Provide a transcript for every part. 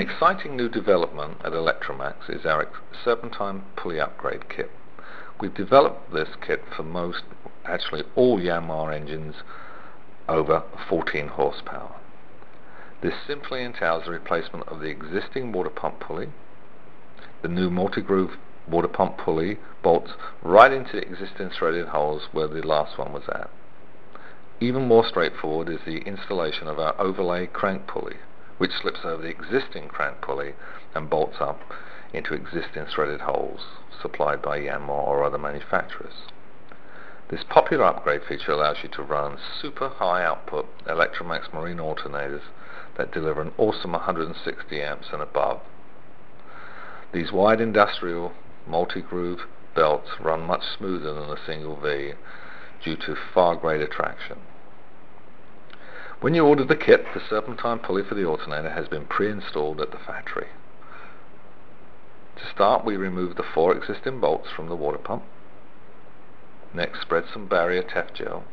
exciting new development at Electromaax is our Serpentine Pulley Upgrade Kit. We've developed this kit for most, actually all Yanmar engines over 14 horsepower. This simply entails the replacement of the existing water pump pulley, the new multi-groove water pump pulley bolts right into the existing threaded holes where the last one was at. Even more straightforward is the installation of our overlay crank pulley, which slips over the existing crank pulley and bolts up into existing threaded holes supplied by Yanmar or other manufacturers. This popular upgrade feature allows you to run super high output Electromaax marine alternators that deliver an awesome 160 amps and above. These wide industrial multi-groove belts run much smoother than a single V due to far greater traction. When you order the kit, the serpentine pulley for the alternator has been pre-installed at the factory. To start, we remove the four existing bolts from the water pump. Next, spread some barrier Tef gel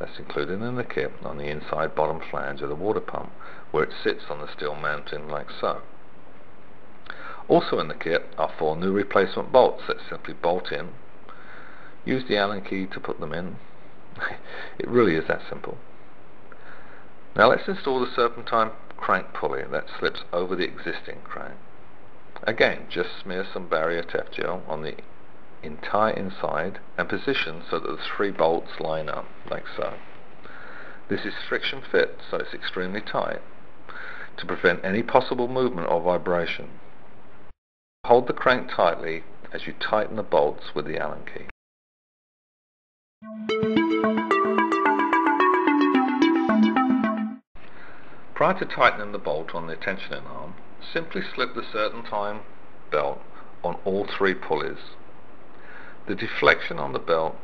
that's included in the kit on the inside bottom flange of the water pump where it sits on the steel mounting like so. Also in the kit are four new replacement bolts that simply bolt in. Use the Allen key to put them in. it really is that simple. Now let's install the serpentine crank pulley that slips over the existing crank. Again, just smear some barrier Tef gel on the entire inside and position so that the three bolts line up, like so. This is friction fit, so it's extremely tight, to prevent any possible movement or vibration. Hold the crank tightly as you tighten the bolts with the Allen key. Prior to tightening the bolt on the tensioning arm, simply slip the serpentine belt on all three pulleys the deflection on the belt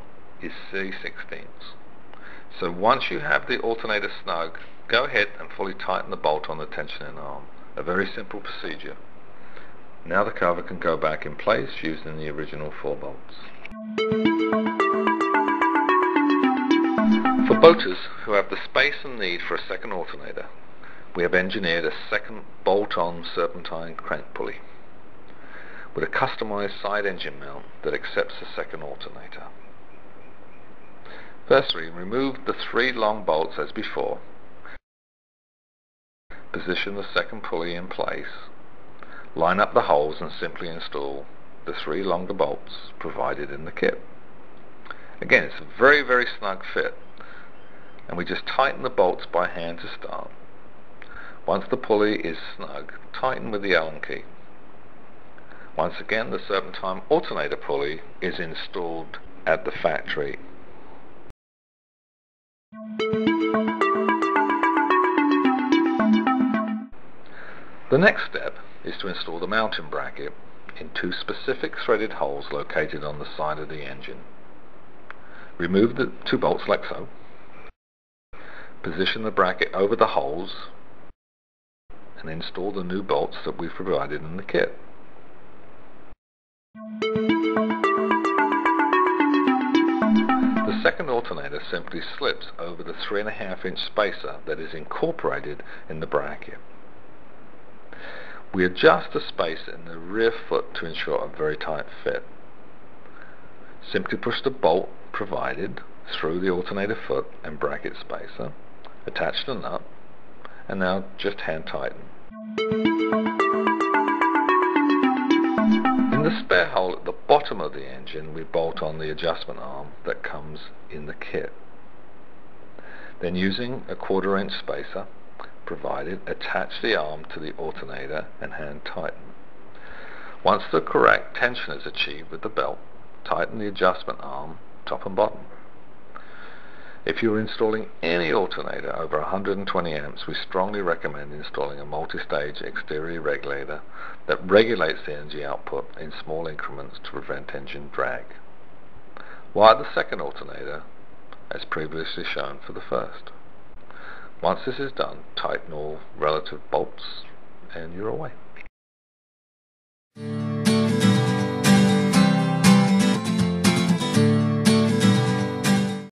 is C 16 So once you have the alternator snug, go ahead and fully tighten the bolt on the tensioning arm. A very simple procedure. Now the cover can go back in place using the original four bolts. For boaters who have the space and need for a second alternator, we have engineered a second bolt-on serpentine crank pulley with a customized side engine mount that accepts a second alternator. Firstly, remove the three long bolts as before. Position the second pulley in place. Line up the holes and simply install the three longer bolts provided in the kit. Again, it's a very, very snug fit. And we just tighten the bolts by hand to start. Once the pulley is snug, tighten with the Allen key. Once again, the serpentine alternator pulley is installed at the factory. The next step is to install the mounting bracket in two specific threaded holes located on the side of the engine. Remove the two bolts like so. Position the bracket over the holes and install the new bolts that we've provided in the kit. The second alternator simply slips over the 3.5 inch spacer that is incorporated in the bracket. We adjust the spacer in the rear foot to ensure a very tight fit. Simply push the bolt provided through the alternator foot and bracket spacer, attach the nut, and now just hand tighten. In the spare hole at the bottom of the engine we bolt on the adjustment arm that comes in the kit. Then using a quarter inch spacer provided, attach the arm to the alternator and hand tighten. Once the correct tension is achieved with the belt, tighten the adjustment arm top and bottom. If you are installing any alternator over 120 amps, we strongly recommend installing a multi-stage exterior regulator that regulates the energy output in small increments to prevent engine drag. Wire the second alternator as previously shown for the first. Once this is done, tighten all relative bolts and you're away.